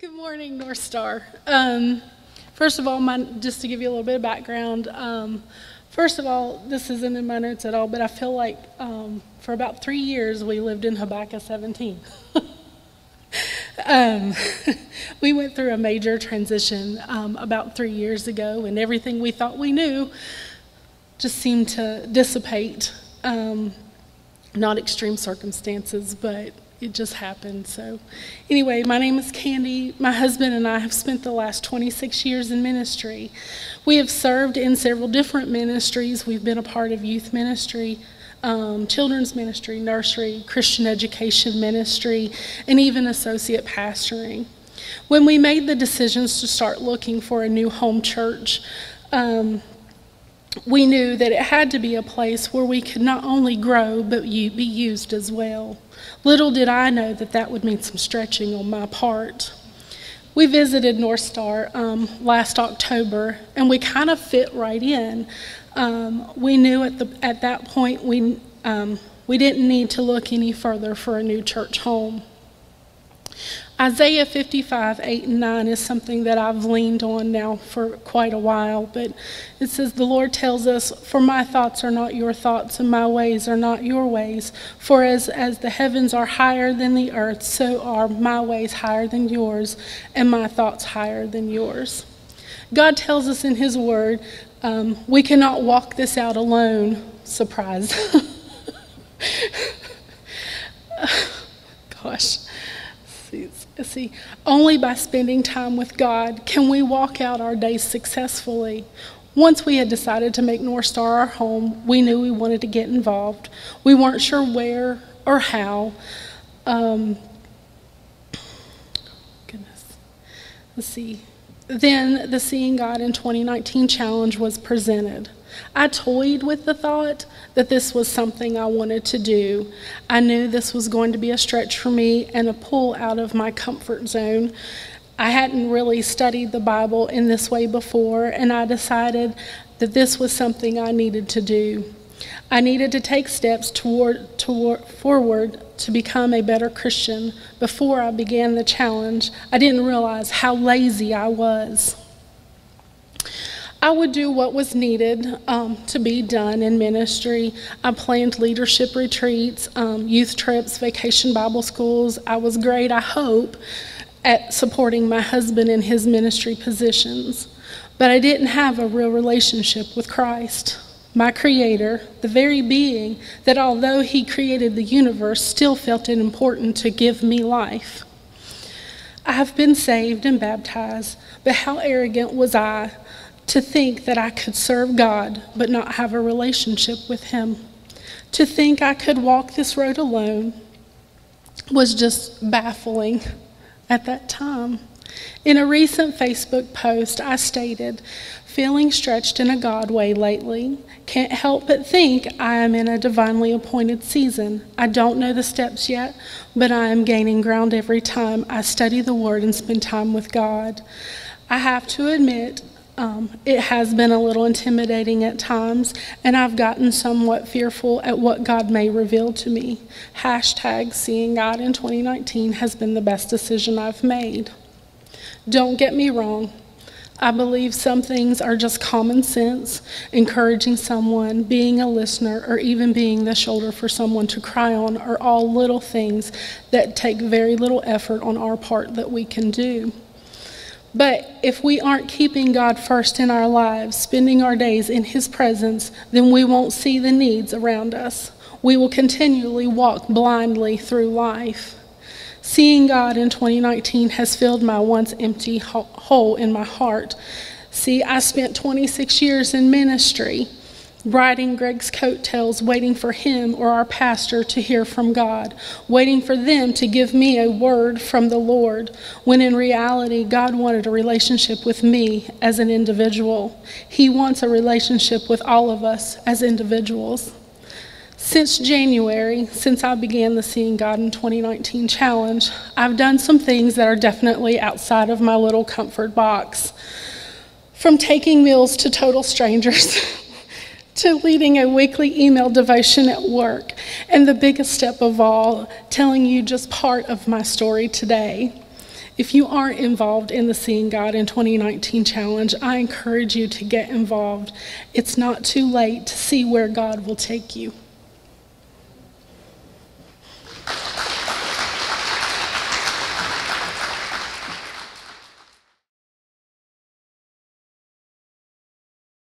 Good morning, North Star. Um, first of all, my, just to give you a little bit of background, um, first of all, this isn't in my notes at all, but I feel like um, for about three years we lived in Habakkuk 17. Um, we went through a major transition um, about three years ago, and everything we thought we knew just seemed to dissipate. Um, not extreme circumstances, but it just happened. So, anyway, my name is Candi. My husband and I have spent the last 26 years in ministry. We have served in several different ministries. We've been a part of youth ministry, um, children's ministry, nursery, Christian education ministry, and even associate pastoring. When we made the decisions to start looking for a new home church, um, we knew that it had to be a place where we could not only grow but be used as well. Little did I know that that would mean some stretching on my part. We visited North Star um, last October, and we kind of fit right in. Um, we knew at the at that point we um, we didn't need to look any further for a new church home. Isaiah 55, 8 and 9 is something that I've leaned on now for quite a while, but it says, The Lord tells us, For my thoughts are not your thoughts, and my ways are not your ways. For as, as the heavens are higher than the earth, so are my ways higher than yours, and my thoughts higher than yours. God tells us in His Word, um, we cannot walk this out alone. Surprise. See, only by spending time with God can we walk out our days successfully. Once we had decided to make North Star our home, we knew we wanted to get involved. We weren't sure where or how. Um, goodness. Let's see. Then the Seeing God in 2019 challenge was presented. I toyed with the thought that this was something I wanted to do. I knew this was going to be a stretch for me and a pull out of my comfort zone. I hadn't really studied the Bible in this way before, and I decided that this was something I needed to do. I needed to take steps toward, toward, forward to become a better Christian. Before I began the challenge, I didn't realize how lazy I was. I would do what was needed um, to be done in ministry. I planned leadership retreats, um, youth trips, vacation Bible schools. I was great, I hope, at supporting my husband in his ministry positions. But I didn't have a real relationship with Christ, my Creator, the very being that, although He created the universe, still felt it important to give me life. I have been saved and baptized, but how arrogant was I to think that I could serve God but not have a relationship with Him. To think I could walk this road alone was just baffling at that time. In a recent Facebook post, I stated, Feeling stretched in a God way lately, can't help but think I am in a divinely appointed season. I don't know the steps yet, but I am gaining ground every time I study the Word and spend time with God. I have to admit, um, it has been a little intimidating at times, and I've gotten somewhat fearful at what God may reveal to me. Hashtag seeing God in 2019 has been the best decision I've made. Don't get me wrong. I believe some things are just common sense, encouraging someone, being a listener, or even being the shoulder for someone to cry on are all little things that take very little effort on our part that we can do. But if we aren't keeping God first in our lives, spending our days in His presence, then we won't see the needs around us. We will continually walk blindly through life. Seeing God in 2019 has filled my once empty hole in my heart. See, I spent 26 years in ministry riding Greg's coattails, waiting for him or our pastor to hear from God, waiting for them to give me a word from the Lord, when in reality, God wanted a relationship with me as an individual. He wants a relationship with all of us as individuals. Since January, since I began the Seeing God in 2019 challenge, I've done some things that are definitely outside of my little comfort box. From taking meals to total strangers. to leading a weekly email devotion at work, and the biggest step of all, telling you just part of my story today. If you aren't involved in the Seeing God in 2019 challenge, I encourage you to get involved. It's not too late to see where God will take you.